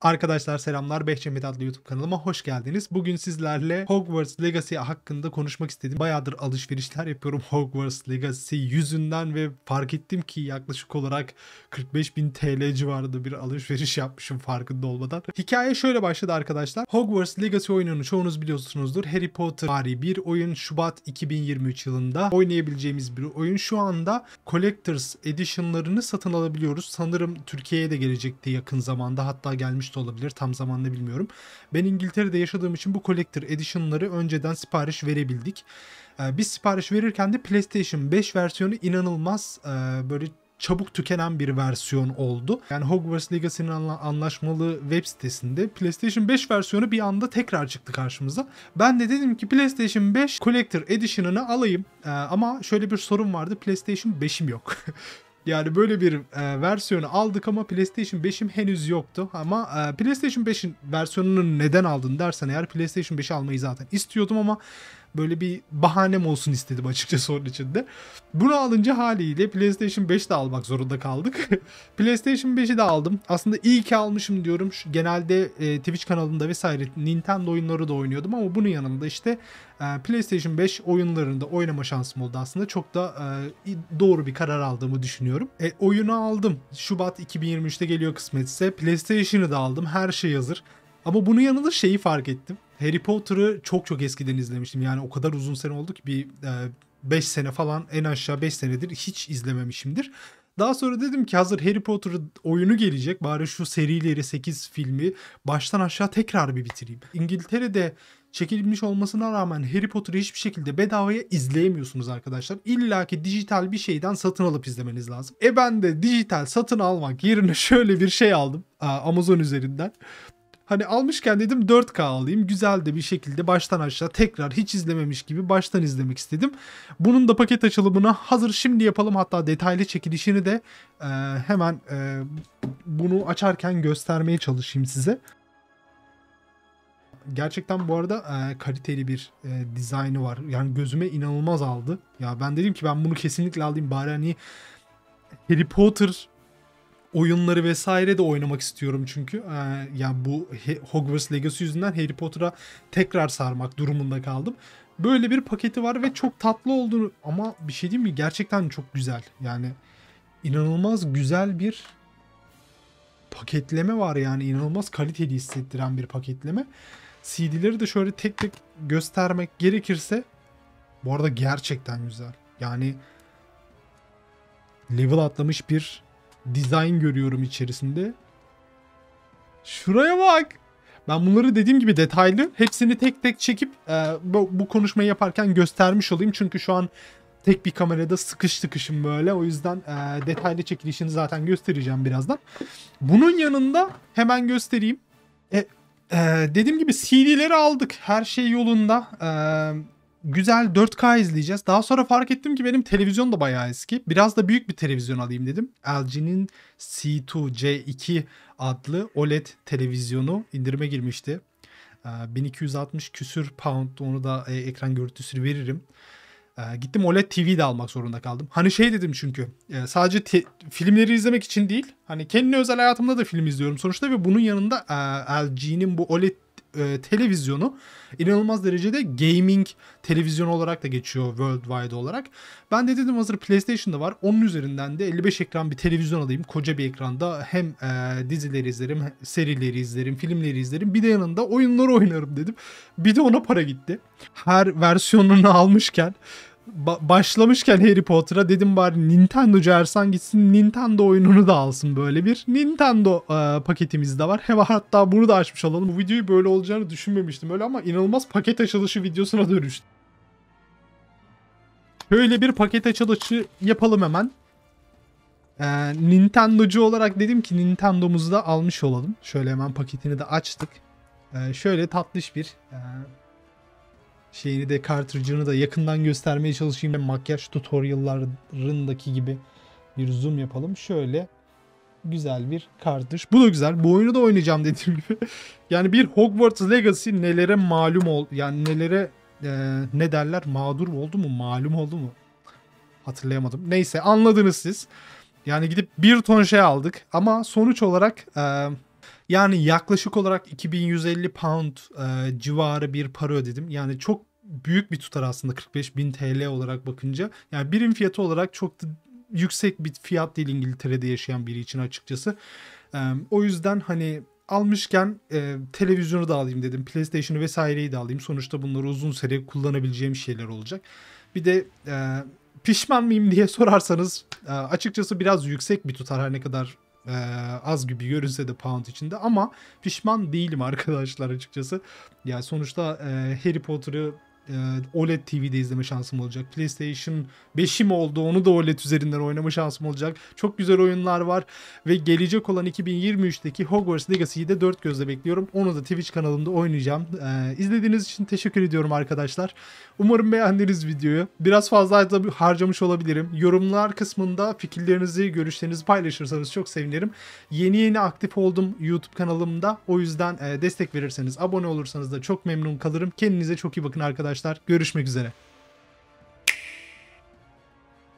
Arkadaşlar selamlar. Behçemit adlı YouTube kanalıma hoş geldiniz. Bugün sizlerle Hogwarts Legacy hakkında konuşmak istedim. Bayağıdır alışverişler yapıyorum Hogwarts Legacy yüzünden ve fark ettim ki yaklaşık olarak 45.000 TL civarında bir alışveriş yapmışım farkında olmadan. Hikaye şöyle başladı arkadaşlar. Hogwarts Legacy oyununu çoğunuz biliyorsunuzdur. Harry Potter vari bir oyun Şubat 2023 yılında oynayabileceğimiz bir oyun. Şu anda Collectors Edition'larını satın alabiliyoruz. Sanırım Türkiye'ye de gelecekti yakın zamanda. Hatta gelmiş de olabilir. Tam zamanını bilmiyorum. Ben İngiltere'de yaşadığım için bu Collector Edition'ları önceden sipariş verebildik. Ee, biz sipariş verirken de PlayStation 5 versiyonu inanılmaz e, böyle çabuk tükenen bir versiyon oldu. Yani Hogwarts Legacy'nin anlaşmalı web sitesinde PlayStation 5 versiyonu bir anda tekrar çıktı karşımıza. Ben de dedim ki PlayStation 5 Collector Edition'ını alayım. Ee, ama şöyle bir sorun vardı. PlayStation 5'im yok. Yani böyle bir e, versiyonu aldık ama PlayStation 5'im henüz yoktu. Ama e, PlayStation 5'in versiyonunu neden aldın dersen eğer PlayStation 5'i almayı zaten istiyordum ama böyle bir bahanem olsun istedim açıkçası onun içinde. Bunu alınca haliyle PlayStation 5 de almak zorunda kaldık. PlayStation 5'i de aldım. Aslında iyi ki almışım diyorum. Şu, genelde e, Twitch kanalında vesaire Nintendo oyunları da oynuyordum ama bunun yanında işte e, PlayStation 5 oyunlarında oynama şansım oldu aslında. Çok da e, doğru bir karar aldığımı düşünüyorum. E, oyunu aldım. Şubat 2023'te geliyor kısmetse. PlayStation'ı da aldım. Her şey hazır. Ama bunun yanında şeyi fark ettim. Harry Potter'ı çok çok eskiden izlemiştim. Yani o kadar uzun sene oldu ki bir 5 e, sene falan en aşağı 5 senedir hiç izlememişimdir. Daha sonra dedim ki hazır Harry Potter oyunu gelecek bari şu serileri 8 filmi baştan aşağı tekrar bir bitireyim. İngiltere'de çekilmiş olmasına rağmen Harry Potter'ı hiçbir şekilde bedavaya izleyemiyorsunuz arkadaşlar. İlla ki dijital bir şeyden satın alıp izlemeniz lazım. E ben de dijital satın almak yerine şöyle bir şey aldım Amazon üzerinden. Hani almışken dedim 4K alayım. Güzel de bir şekilde baştan aşağı tekrar hiç izlememiş gibi baştan izlemek istedim. Bunun da paket açılımını hazır şimdi yapalım. Hatta detaylı çekilişini de e, hemen e, bunu açarken göstermeye çalışayım size. Gerçekten bu arada e, kaliteli bir e, dizaynı var. Yani gözüme inanılmaz aldı. Ya ben dedim ki ben bunu kesinlikle alayım bari hani Harry Potter oyunları vesaire de oynamak istiyorum çünkü. Ee, yani bu Hogwarts Legacy yüzünden Harry Potter'a tekrar sarmak durumunda kaldım. Böyle bir paketi var ve çok tatlı olduğunu ama bir şey değil mi? Gerçekten çok güzel. Yani inanılmaz güzel bir paketleme var yani inanılmaz kaliteli hissettiren bir paketleme. CD'leri de şöyle tek tek göstermek gerekirse bu arada gerçekten güzel. Yani level atlamış bir dizayn görüyorum içerisinde. Şuraya bak. Ben bunları dediğim gibi detaylı hepsini tek tek çekip e, bu, bu konuşmayı yaparken göstermiş olayım. Çünkü şu an tek bir kamerada sıkış sıkışım böyle. O yüzden e, detaylı çekilişini zaten göstereceğim birazdan. Bunun yanında hemen göstereyim. E, e, dediğim gibi CD'leri aldık. Her şey yolunda. E, güzel 4K izleyeceğiz. Daha sonra fark ettim ki benim televizyon da bayağı eski. Biraz da büyük bir televizyon alayım dedim. LG'nin C2C2 adlı OLED televizyonu indirime girmişti. 1260 ee, küsür pound onu da e, ekran görüntüsünü veririm. Ee, gittim OLED TV de almak zorunda kaldım. Hani şey dedim çünkü e, sadece te- filmleri izlemek için değil. Hani kendi özel hayatımda da film izliyorum sonuçta ve bunun yanında e, LG'nin bu OLED e, televizyonu inanılmaz derecede gaming televizyon olarak da geçiyor worldwide olarak. Ben de dedim hazır PlayStation'da var. Onun üzerinden de 55 ekran bir televizyon alayım. Koca bir ekranda hem e, dizileri izlerim, serileri izlerim, filmleri izlerim. Bir de yanında oyunları oynarım dedim. Bir de ona para gitti. Her versiyonunu almışken ba- başlamışken Harry Potter'a dedim bari Nintendo'cu Ersan gitsin Nintendo oyununu da alsın böyle bir. Nintendo e, paketimiz de var. Hem hatta bunu da açmış olalım. Bu videoyu böyle olacağını düşünmemiştim öyle ama inanılmaz paket açılışı videosuna dönüştü. Şöyle bir paket açılışı yapalım hemen. Ee, Nintendo'cu olarak dedim ki Nintendo'muzu da almış olalım. Şöyle hemen paketini de açtık. Ee, şöyle tatlış bir e, şeyini de cartridge'ını da yakından göstermeye çalışayım. Makyaj tutorial'larındaki gibi bir zoom yapalım. Şöyle güzel bir cartridge. Bu da güzel. Bu oyunu da oynayacağım dediğim gibi. yani bir Hogwarts Legacy nelere malum ol yani nelere e, ne derler mağdur oldu mu malum oldu mu hatırlayamadım. Neyse anladınız siz. Yani gidip bir ton şey aldık ama sonuç olarak e, Yani yaklaşık olarak 2150 pound e, civarı bir para ödedim. Yani çok büyük bir tutar aslında 45 bin TL olarak bakınca. Yani birim fiyatı olarak çok da yüksek bir fiyat değil İngiltere'de yaşayan biri için açıkçası. E, o yüzden hani almışken e, televizyonu da alayım dedim. PlayStation'ı vesaireyi de alayım. Sonuçta bunlar uzun süre kullanabileceğim şeyler olacak. Bir de e, pişman mıyım diye sorarsanız e, açıkçası biraz yüksek bir tutar her ne kadar e, az gibi görünse de pound içinde ama pişman değilim arkadaşlar açıkçası. Yani sonuçta e, Harry Potter'ı OLED TV'de izleme şansım olacak. PlayStation 5'im oldu. Onu da OLED üzerinden oynama şansım olacak. Çok güzel oyunlar var ve gelecek olan 2023'teki Hogwarts Legacy'yi de dört gözle bekliyorum. Onu da Twitch kanalımda oynayacağım. E, izlediğiniz için teşekkür ediyorum arkadaşlar. Umarım beğendiniz videoyu. Biraz fazla harcamış olabilirim. Yorumlar kısmında fikirlerinizi, görüşlerinizi paylaşırsanız çok sevinirim. Yeni yeni aktif oldum YouTube kanalımda. O yüzden e, destek verirseniz, abone olursanız da çok memnun kalırım. Kendinize çok iyi bakın arkadaşlar. Görüşmek üzere.